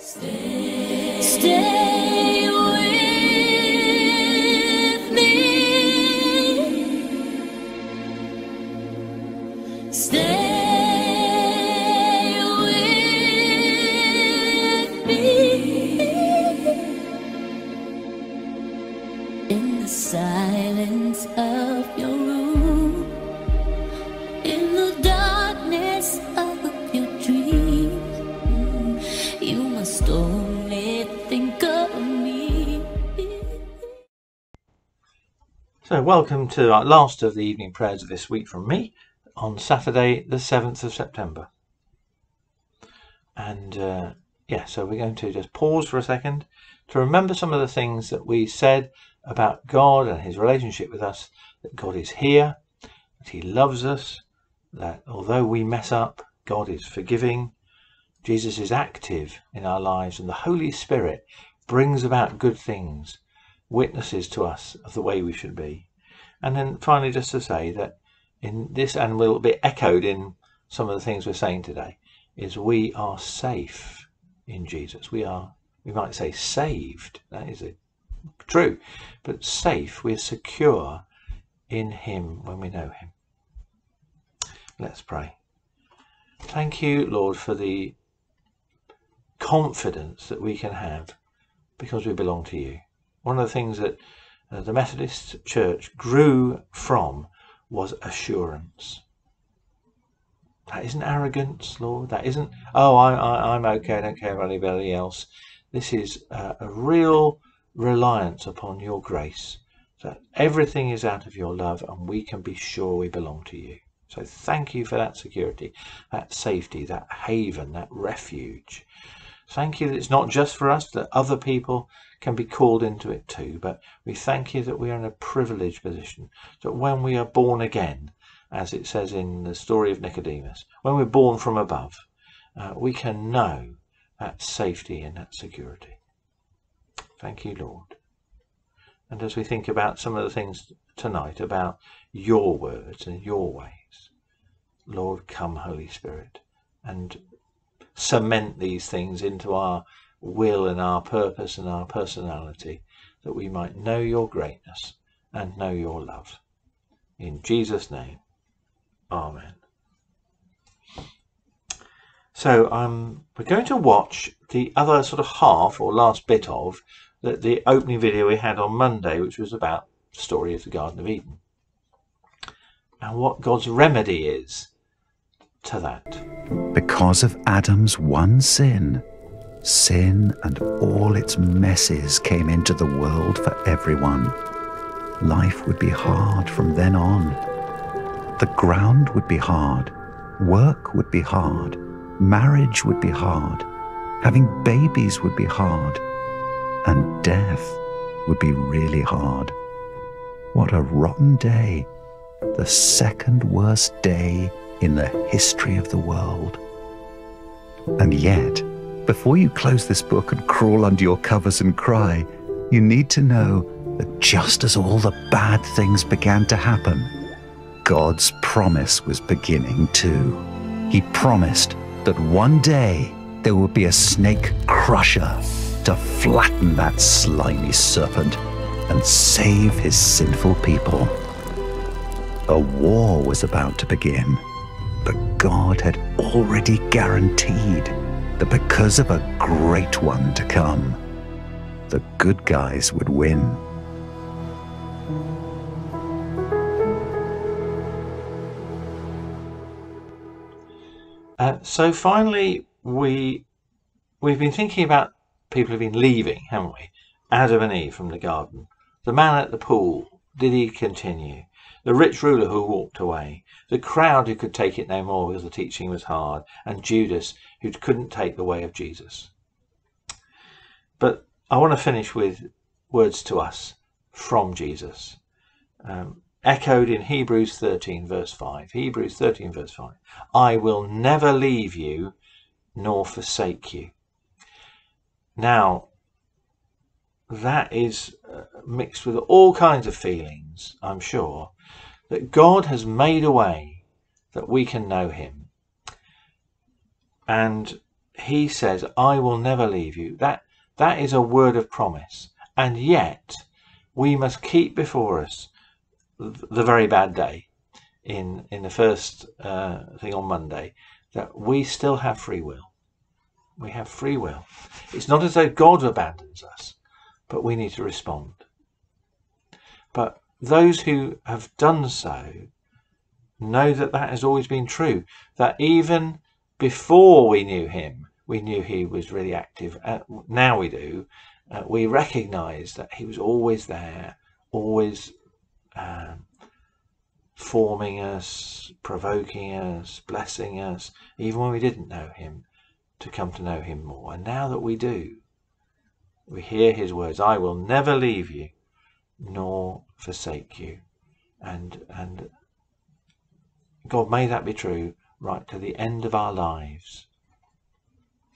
Stay, stay welcome to our last of the evening prayers of this week from me on Saturday, the 7th of September. And uh, yeah, so we're going to just pause for a second to remember some of the things that we said about God and his relationship with us that God is here, that he loves us, that although we mess up, God is forgiving, Jesus is active in our lives, and the Holy Spirit brings about good things, witnesses to us of the way we should be. And then finally, just to say that in this, and will be echoed in some of the things we're saying today, is we are safe in Jesus. We are, we might say, saved. That is it. True, but safe. We're secure in Him when we know Him. Let's pray. Thank you, Lord, for the confidence that we can have because we belong to you. One of the things that the Methodist Church grew from was assurance. That isn't arrogance, Lord. That isn't, oh, I, I'm okay, I don't care about anybody else. This is uh, a real reliance upon your grace, that everything is out of your love and we can be sure we belong to you. So thank you for that security, that safety, that haven, that refuge. Thank you that it's not just for us, that other people can be called into it too. But we thank you that we are in a privileged position, that when we are born again, as it says in the story of Nicodemus, when we're born from above, uh, we can know that safety and that security. Thank you, Lord. And as we think about some of the things tonight about your words and your ways, Lord, come, Holy Spirit, and cement these things into our will and our purpose and our personality, that we might know your greatness and know your love. In Jesus' name, Amen. So um, we're going to watch the other sort of half or last bit of the, the opening video we had on Monday, which was about the story of the Garden of Eden and what God's remedy is to that. Because of Adam's one sin, sin and all its messes came into the world for everyone. Life would be hard from then on. The ground would be hard, work would be hard, marriage would be hard, having babies would be hard, and death would be really hard. What a rotten day! The second worst day in the history of the world. And yet, before you close this book and crawl under your covers and cry, you need to know that just as all the bad things began to happen, God's promise was beginning too. He promised that one day there would be a snake crusher to flatten that slimy serpent and save his sinful people. A war was about to begin, but God had already guaranteed that because of a great one to come, the good guys would win. Uh, so finally, we we've been thinking about people who've been leaving, haven't we? Adam and Eve from the garden. The man at the pool, did he continue? The rich ruler who walked away. The crowd who could take it no more because the teaching was hard. And Judas who couldn't take the way of Jesus. But I want to finish with words to us from Jesus. Um, echoed in Hebrews 13, verse 5. Hebrews 13, verse 5. I will never leave you nor forsake you. Now, that is uh, mixed with all kinds of feelings, I'm sure, that God has made a way that we can know Him. And he says, I will never leave you. That that is a word of promise. And yet we must keep before us the very bad day in in the first uh, thing on Monday that we still have free will. We have free will. It's not as though God abandons us, but we need to respond. But those who have done so know that that has always been true. That even before we knew him, we knew he was really active. Uh, now we do. Uh, we recognize that he was always there, always um, forming us, provoking us, blessing us, even when we didn't know him, to come to know him more. And now that we do, we hear his words, I will never leave you nor forsake you. And and God may that be true right to the end of our lives.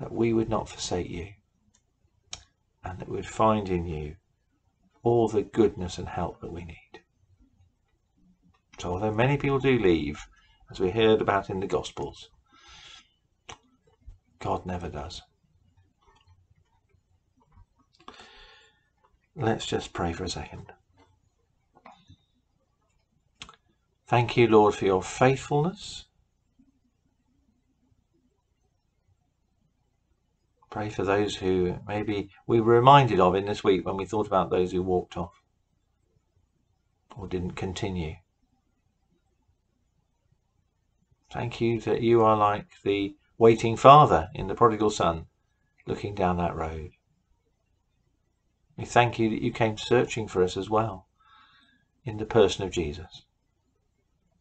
That we would not forsake you and that we would find in you all the goodness and help that we need. So although many people do leave, as we heard about in the Gospels, God never does. Let's just pray for a second. Thank you, Lord, for your faithfulness. Pray for those who maybe we were reminded of in this week when we thought about those who walked off or didn't continue. Thank you that you are like the waiting father in the prodigal son looking down that road. We thank you that you came searching for us as well in the person of Jesus.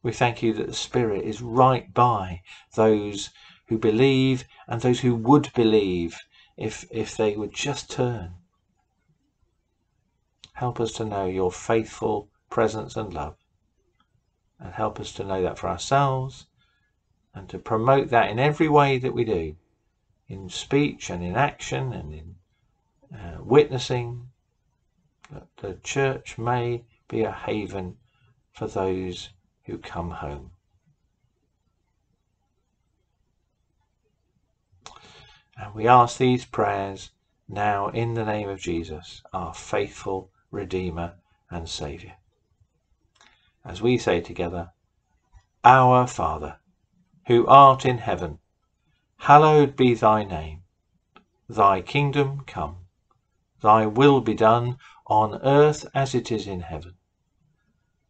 We thank you that the Spirit is right by those who believe and those who would believe if, if they would just turn. Help us to know your faithful presence and love. And help us to know that for ourselves and to promote that in every way that we do in speech and in action and in uh, witnessing that the church may be a haven for those who come home. And we ask these prayers now in the name of Jesus, our faithful Redeemer and Saviour. As we say together, Our Father, who art in heaven, hallowed be thy name. Thy kingdom come, thy will be done on earth as it is in heaven.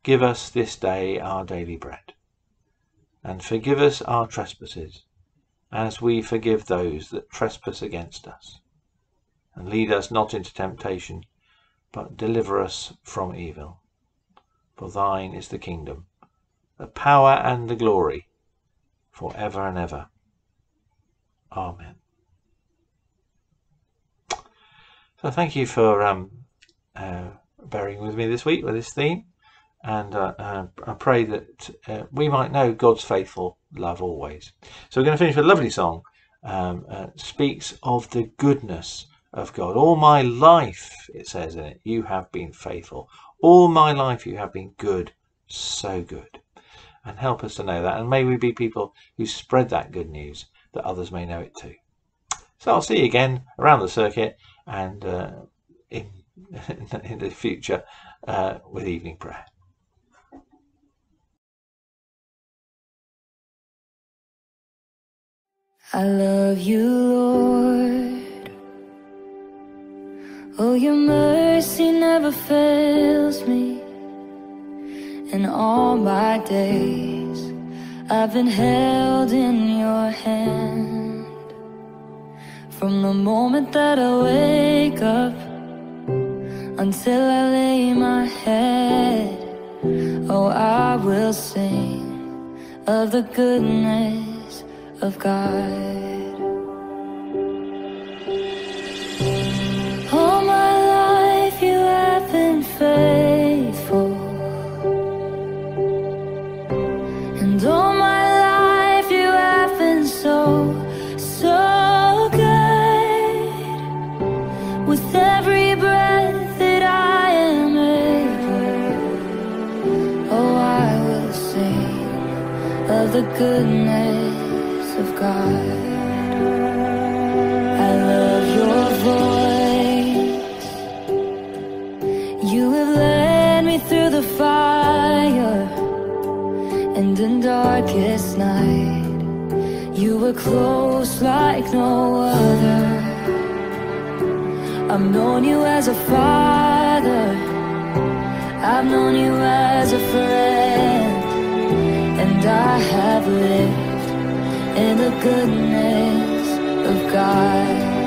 Give us this day our daily bread, and forgive us our trespasses, as we forgive those that trespass against us. And lead us not into temptation, but deliver us from evil. For thine is the kingdom, the power and the glory, for ever and ever. Amen. So thank you for um, uh, bearing with me this week with this theme, and uh, uh, I pray that uh, we might know God's faithful love always. So we're going to finish with a lovely song. Um, uh, speaks of the goodness of God. All my life, it says in it, you have been faithful. All my life you have been good, so good and help us to know that. And may we be people who spread that good news that others may know it too. So I'll see you again around the circuit and uh, in, in the future uh, with evening prayer. I love you, Lord. Oh, your mercy never fails me. In all my days, I've been held in moment that I wake up until I lay my head, oh, I will sing of the goodness of God. night. You were close like no other. I've known you as a father. I've known you as a friend. And I have lived in the goodness of God.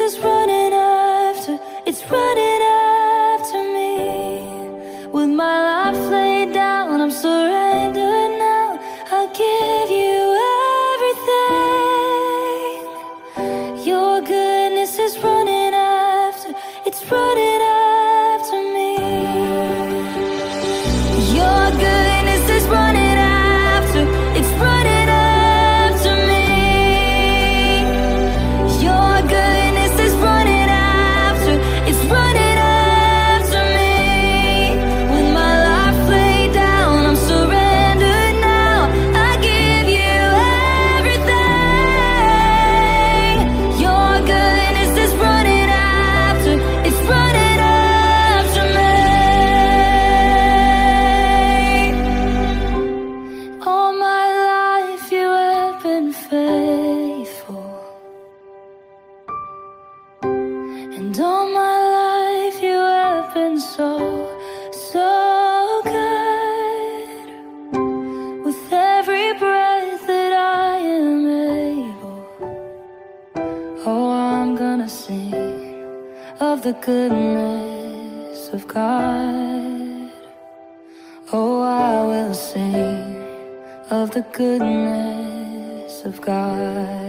is running after, it's running. of the goodness of God. Oh, I will sing of the goodness of God.